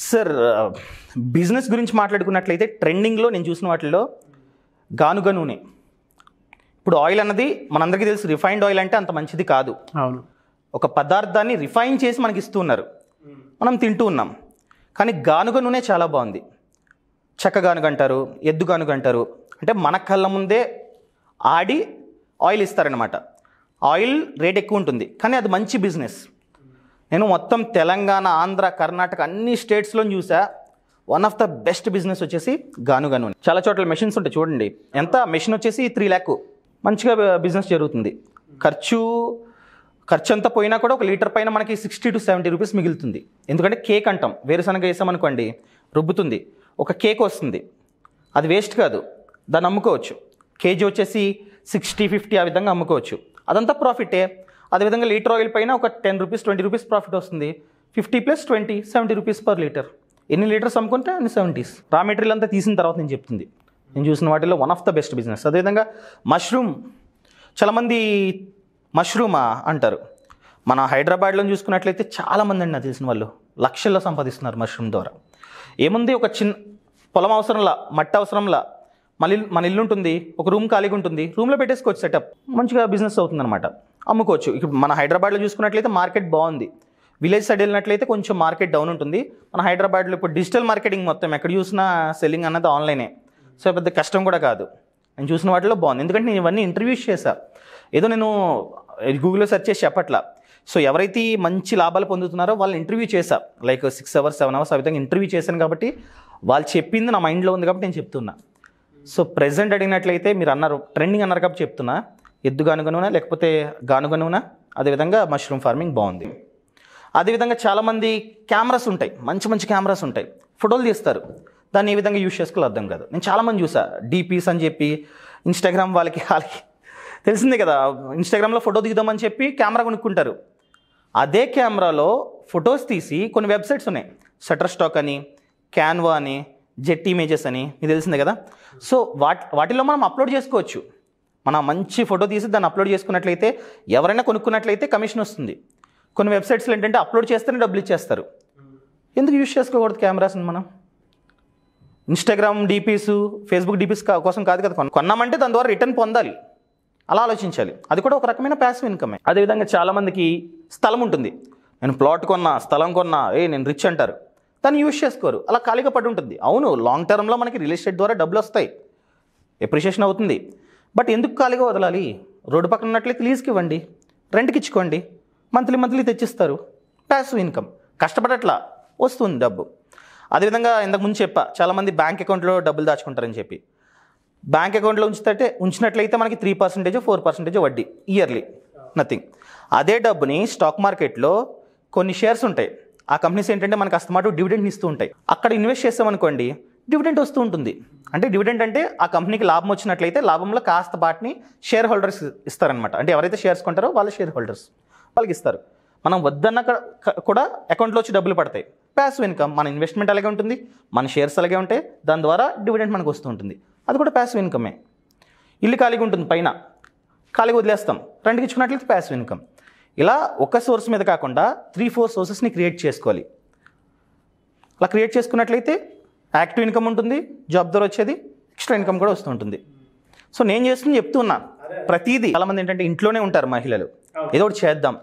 Sir business గురించి మాట్లాడుకున్నట్లయితే ట్రెండింగ్లో నేను చూసిన వాటిల్లో గానుగ నూనె. ఇప్పుడు ఆయిల్ అన్నది మనందరికీ తెలుసు రిఫైన్డ్ ఆయిల్ అంటే అంత మంచిది కాదు. అవును. ఒక పదార్థాన్ని రిఫైన్ చేసి మనకి ఇస్తూ ఉన్నారు. మనం తింటూ ఉన్నాం. కానీ గానుగ నూనె చాలా బాగుంది. చెక్క గానుగ అంటారు ఎద్దు గానుగ అంటారు. అంటే మన కళ్ళ ముందే ఆడి ఆయిల్ ఇస్తారనమాట ఆయిల్ రేట్ ఎక్కువ ఉంటుంది. కానీ అది మంచి బిజినెస్. నేను మొత్తం తెలంగాణ ఆంధ్ర కర్ణాటక అన్ని స్టేట్స్లో చూసా. One of the best business వచ్చేసి గాను నూనె చాలా చోట్ల మెషిన్స్ ఉంటాయి చూడండి. ఎంత? మెషిన్ వచ్చేసి త్రీ ల్యాక్ మంచిగా బిజినెస్ జరుగుతుంది. ఖర్చు ఖర్చు అంతా పోయినా కూడా ఒక లీటర్ పైన మనకి సిక్స్టీ టు సెవెంటీ రూపీస్ మిగులుతుంది. ఎందుకంటే కేక్ అంటాం. వేరుశనగ వేసామనుకోండి రుబ్బుతుంది. ఒక కేక్ వస్తుంది. అది వేస్ట్ కాదు. దాన్ని అమ్ముకోవచ్చు. కేజీ వచ్చేసి సిక్స్టీ ఫిఫ్టీ ఆ విధంగా అమ్ముకోవచ్చు. అదంతా ప్రాఫిటే అదేవిధంగా లీటర్ ఆయిల్ పైన ఒక ten rupees twenty rupees profit వస్తుంది. Fifty plus twenty seventy rupees per litre. ఎన్ని లీటర్స్ అమ్ముకుంటే అన్ని సెవెంటీస్. రా మెటీరియల్ అంతా తీసిన తర్వాత నేను చెప్తుంది. నేను చూసిన వాటిలో one of the best business అదేవిధంగా మష్రూమ్ చాలామంది మష్రూమా అంటారు. మన హైదరాబాద్లో చూసుకున్నట్లయితే చాలామంది అండి నాకు తెలిసిన వాళ్ళు. లక్షల్లో సంపాదిస్తున్నారు మష్రూమ్ ద్వారా. ఏముంది ఒక చిన్న పొలం అవసరంలా మట్టి అవసరంలా. మన ఇల్లు మన ఇల్లు ఉంటుంది ఒక రూమ్ ఖాళీగా ఉంటుంది. రూమ్లో పెట్టేసుకోవచ్చు సెటప్ మంచిగా బిజినెస్ అవుతుందన్నమాట. అమ్ముకోవచ్చు. ఇప్పుడు మన హైదరాబాద్లో చూసుకున్నట్లయితే మార్కెట్ బాగుంది. విలేజ్ సైడ్ వెళ్ళినట్లయితే కొంచెం మార్కెట్ డౌన్ ఉంటుంది. మన హైదరాబాద్లో ఇప్పుడు డిజిటల్ మార్కెటింగ్ మొత్తం ఎక్కడ చూసినా సెల్లింగ్ అన్నది ఆన్లైనే. సో పెద్ద కష్టం కూడా కాదు. నేను చూసిన వాటిలో బాగుంది. ఎందుకంటే నేను ఇవన్నీ ఇంటర్వ్యూస్ చేశా. ఏదో నేను గూగుల్లో సెర్చ్ చేసి చెప్పట్లా. సో ఎవరైతే మంచి లాభాలు పొందుతున్నారో వాళ్ళని ఇంటర్వ్యూ చేశా. Like six hours seven hours ఆ విధంగా ఇంటర్వ్యూ చేశాను కాబట్టి వాళ్ళు చెప్పింది నా మైండ్లో ఉంది కాబట్టి నేను చెప్తున్నా. సో ప్రెసెంట్ అడిగినట్లయితే మీరు అన్నారు ట్రెండింగ్ అన్నారు కాబట్టి చెప్తున్నా. ఎద్దు గానుగనునా లేకపోతే గానుగనునా అదేవిధంగా మష్రూమ్ ఫార్మింగ్ బాగుంది. అదేవిధంగా చాలామంది కెమెరాస్ ఉంటాయి మంచి మంచి కెమెరాస్ ఉంటాయి. ఫోటోలు తీస్తారు. దాన్ని ఏ విధంగా యూస్ చేసుకోవాలి అర్థం కాదు. నేను చాలామంది చూసా. డీపీస్ అని చెప్పి ఇన్స్టాగ్రామ్ వాళ్ళకి వాళ్ళకి తెలిసిందే కదా ఇన్స్టాగ్రామ్లో ఫోటో దిగుదామని చెప్పి కెమెరా కొనుక్కుంటారు. అదే కెమెరాలో ఫొటోస్ తీసి కొన్ని వెబ్సైట్స్ ఉన్నాయి. షటర్ స్టాక్ అని క్యాన్వా అని జెట్ ఇమేజెస్ అని మీకు తెలిసిందే కదా. సో వాటి వాటిలో మనం అప్లోడ్ చేసుకోవచ్చు. మనం మంచి ఫోటో తీసి దాన్ని అప్లోడ్ చేసుకున్నట్లయితే ఎవరైనా కొనుక్కున్నట్లయితే కమిషన్ వస్తుంది. కొన్ని వెబ్సైట్స్లో ఏంటంటే అప్లోడ్ చేస్తేనే డబ్బులు ఇచ్చేస్తారు. ఎందుకు యూజ్ చేసుకోకూడదు కెమెరాస్ని మనం? ఇన్స్టాగ్రామ్ డీపీస్ ఫేస్బుక్ డీపీస్ కోసం కాదు కదా కొన్నామంటే దాని ద్వారా రిటర్న్ పొందాలి. అలా ఆలోచించాలి. అది కూడా ఒక రకమైన ప్యాసివ్ ఇన్కమే అదేవిధంగా చాలామందికి స్థలం ఉంటుంది. నేను ప్లాట్ కొన్నా స్థలం కొన్నా ఏ నేను రిచ్ అంటారు. దాన్ని యూజ్ చేసుకోరు. అలా ఖాళీగా పడి ఉంటుంది. అవును లాంగ్ టర్మ్లో మనకి రియల్ ఎస్టేట్ ద్వారా డబ్బులు వస్తాయి. ఎప్రిషియేషన్ అవుతుంది. బట్ ఎందుకు ఖాళీగా వదలాలి? రోడ్డు పక్కన ఉన్నట్లయితే లీజ్కి ఇవ్వండి రెంట్కి ఇచ్చుకోండి మంత్లీ మంత్లీ తెచ్చిస్తారు ప్యాసివ్ ఇన్కమ్ కష్టపడట్లా వస్తుంది డబ్బు. అదేవిధంగా ఇంతకుముందు చెప్పా చాలామంది బ్యాంక్ అకౌంట్లో డబ్బులు దాచుకుంటారని చెప్పి. బ్యాంక్ అకౌంట్లో ఉంచితే ఉంచినట్లయితే మనకి త్రీ పర్సెంటేజ్ ఫోర్ పర్సెంటేజ్ వడ్డీ ఇయర్లీ నథింగ్ అదే డబ్బుని స్టాక్ మార్కెట్లో కొన్ని షేర్స్ ఉంటాయి. ఆ కంపెనీస్ ఏంటంటే మనకి అస్తమాటు డివిడెండ్ ఇస్తూ ఉంటాయి. అక్కడ ఇన్వెస్ట్ చేస్తామనుకోండి డివిడెంట్ వస్తూ ఉంటుంది. అంటే డివిడెంట్ అంటే ఆ కంపెనీకి లాభం వచ్చినట్లయితే లాభంలో కాస్త పాటిని షేర్ హోల్డర్స్ ఇస్తారనమాట అంటే ఎవరైతే షేర్స్ కొంటారో వాళ్ళ షేర్ హోల్డర్స్ వాళ్ళకి ఇస్తారు. మనం వద్దన్న కూడా అకౌంట్లో వచ్చి డబ్బులు పడతాయి. ప్యాసివ్ ఇన్కమ్ మన ఇన్వెస్ట్మెంట్ అలాగే ఉంటుంది మన షేర్స్ అలాగే ఉంటాయి దాని ద్వారా డివిడెంట్ మనకు వస్తూ ఉంటుంది. అది కూడా ప్యాసివ్ ఇన్కమే ఇల్లు ఖాళీగా ఉంటుంది పైన ఖాళీగా వదిలేస్తాం. రెంట్కి ఇచ్చుకున్నట్లయితే ప్యాసివ్ ఇన్కమ్ ఇలా ఒక సోర్స్ మీద కాకుండా త్రీ ఫోర్ సోర్సెస్ని క్రియేట్ చేసుకోవాలి. అలా క్రియేట్ చేసుకున్నట్లయితే యాక్టివ్ ఇన్కమ్ ఉంటుంది జాబ్ ద్వారా వచ్చేది ఎక్స్ట్రా ఇన్కమ్ కూడా వస్తూ ఉంటుంది. సో నేను చేస్తుంది చెప్తున్నా ప్రతిదీ చాలామంది ఏంటంటే ఇంట్లోనే ఉంటారు మహిళలు. ఏదో ఒకటి చేద్దాం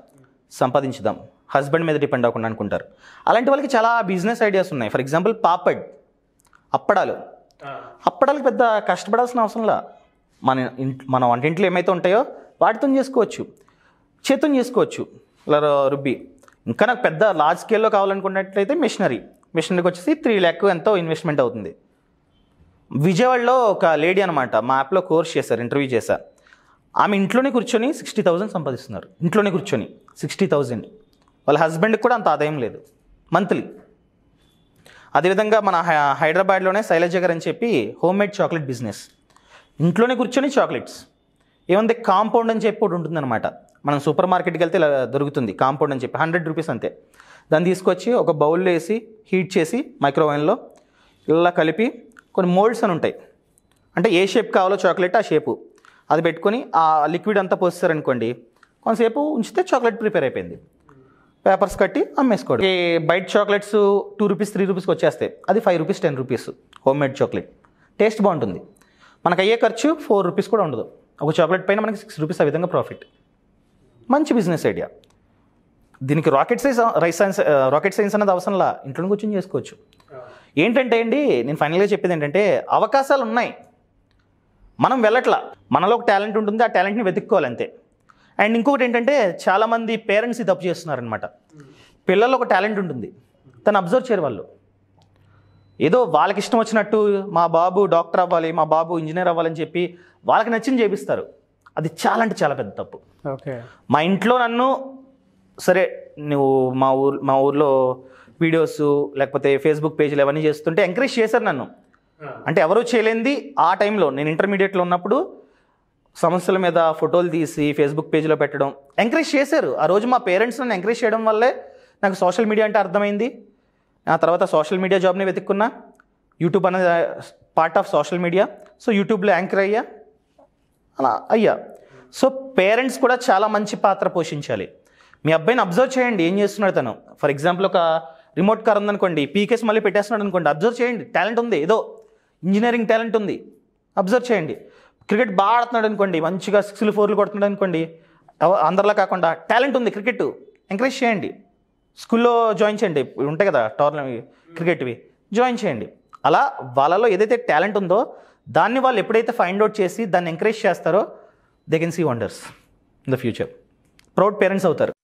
సంపాదించుదాం హస్బెండ్ మీద డిపెండ్ అవ్వకుండా అనుకుంటారు. అలాంటి వాళ్ళకి చాలా బిజినెస్ ఐడియాస్ ఉన్నాయి. ఫర్ ఎగ్జాంపుల్ పాపడ్ అప్పడాలు. అప్పడాలకు పెద్ద కష్టపడాల్సిన అవసరంలా మన ఇంట్ మన వంటింట్లో ఏమైతే ఉంటాయో వాటితో చేసుకోవచ్చు చేతితో చేసుకోవచ్చు. ఇలా రుబ్బి. ఇంకా నాకు పెద్ద లార్జ్ స్కేల్లో కావాలనుకున్నట్లయితే మిషనరీ మిషనరీకి వచ్చేసి త్రీ ల్యాక్ ఎంతో ఇన్వెస్ట్మెంట్ అవుతుంది. విజయవాడలో ఒక లేడీ అనమాట మా యాప్లో కోర్స్ చేశారు ఇంటర్వ్యూ చేశారు ఆమె ఇంట్లోనే కూర్చొని సిక్స్టీ థౌజండ్ సంపాదిస్తున్నారు. ఇంట్లోనే కూర్చొని సిక్స్టీ థౌజండ్ వాళ్ళ హస్బెండ్కి కూడా అంత ఆదాయం లేదు. మంత్లీ అదేవిధంగా మన హై- హైదరాబాద్లోనే శైలజ గారు అని చెప్పి హోమ్ మేడ్ చాక్లెట్ బిజినెస్ ఇంట్లోనే కూర్చొని చాక్లెట్స్ ఏముంది కాంపౌండ్ అని చెప్పి ఒకటి ఉంటుందన్నమాట. మనం సూపర్ మార్కెట్కి వెళ్తే ఇలా దొరుకుతుంది కాంపౌండ్ అని చెప్పి హండ్రెడ్ రూపీస్ అంతే. దాన్ని తీసుకొచ్చి ఒక బౌల్లో వేసి హీట్ చేసి మైక్రోవేవ్లో ఇలా కలిపి కొన్ని మోల్డ్స్ అని ఉంటాయి. అంటే ఏ షేప్ కావాలో చాక్లెట్ ఆ షేపు. అది పెట్టుకొని ఆ లిక్విడ్ అంతా పోస్తారనుకోండి కొంతసేపు ఉంచితే చాక్లెట్ ప్రిపేర్ అయిపోయింది. పేపర్స్ కట్టి అమ్మేసుకోవడం. ఈ బయట చాక్లెట్స్ టూ రూపీస్ త్రీ రూపీస్కి వచ్చేస్తాయి. అది five rupees ten rupees homemade chocolate. Taste బాగుంటుంది. మనకు అయ్యే ఖర్చు ఫోర్ రూపీస్ కూడా ఉండదు. ఒక చాక్లెట్ పైన మనకి సిక్స్ రూపీస్ ఆ విధంగా ప్రాఫిట్. మంచి బిజినెస్ ఐడియా. దీనికి rocket science rice science rocket science అనేది అవసరంలా ఇంట్లో కూర్చొని చేసుకోవచ్చు. ఏంటంటే అండి నేను ఫైనల్గా చెప్పేది ఏంటంటే అవకాశాలు ఉన్నాయి. మనం వెళ్ళట్లా. మనలో ఒక టాలెంట్ ఉంటుంది ఆ టాలెంట్ని వెతుక్కోవాలి అంతే. అండ్ ఇంకొకటి ఏంటంటే చాలామంది పేరెంట్స్ ఇది తప్పు చేస్తున్నారనమాట పిల్లల్లో ఒక టాలెంట్ ఉంటుంది. తను అబ్జర్వ్ చేయరు వాళ్ళు. ఏదో వాళ్ళకి ఇష్టం వచ్చినట్టు మా బాబు డాక్టర్ అవ్వాలి మా బాబు ఇంజనీర్ అవ్వాలని చెప్పి వాళ్ళకి నచ్చింది చేపిస్తారు. అది చాలా అంటే చాలా పెద్ద తప్పు. ఓకే. మా ఇంట్లో నన్ను సరే నువ్వు మా ఊర్ మా ఊర్లో వీడియోస్ లేకపోతే ఫేస్బుక్ పేజీలు అవన్నీ చేస్తుంటే ఎంకరేజ్ చేశారు నన్ను. అంటే ఎవరూ చేయలేంది ఆ టైంలో. నేను ఇంటర్మీడియట్లో ఉన్నప్పుడు సమస్యల మీద ఫోటోలు తీసి ఫేస్బుక్ పేజీలో పెట్టడం ఎంకరేజ్ చేశారు. ఆ రోజు మా పేరెంట్స్ నన్ను ఎంకరేజ్ చేయడం వల్లే నాకు సోషల్ మీడియా అంటే అర్థమైంది. ఆ తర్వాత సోషల్ మీడియా జాబ్ని వెతుక్కున్నా. యూట్యూబ్ అనేది part of social media so యూట్యూబ్లో యాంకర్ అయ్యా. అలా అయ్యా. సో పేరెంట్స్ కూడా చాలా మంచి పాత్ర పోషించాలి. మీ అబ్బాయిని అబ్జర్వ్ చేయండి ఏం చేస్తున్నాడు తను? ఫర్ ఎగ్జాంపుల్ ఒక రిమోట్ కార్ ఉందనుకోండి పీకేస్ మళ్ళీ పెట్టేస్తున్నాడు అనుకోండి అబ్జర్వ్ చేయండి. టాలెంట్ ఉంది ఏదో ఇంజనీరింగ్ టాలెంట్ ఉంది అబ్జర్వ్ చేయండి. క్రికెట్ బాగా ఆడుతున్నాడు అనుకోండి మంచిగా సిక్స్లు ఫోర్లు కొడుతున్నాడు అనుకోండి అందరిలా కాకుండా టాలెంట్ ఉంది క్రికెట్ ఎంకరేజ్ చేయండి. స్కూల్లో జాయిన్ చేయండి ఉంటాయి కదా టోర్నమెంట్ క్రికెట్వి జాయిన్ చేయండి. అలా వాళ్ళలో ఏదైతే టాలెంట్ ఉందో దాన్ని వాళ్ళు ఎప్పుడైతే ఫైండ్ అవుట్ చేసి దాన్ని ఎంకరేజ్ చేస్తారో they can see wonders in the future proud parents అవుతారు.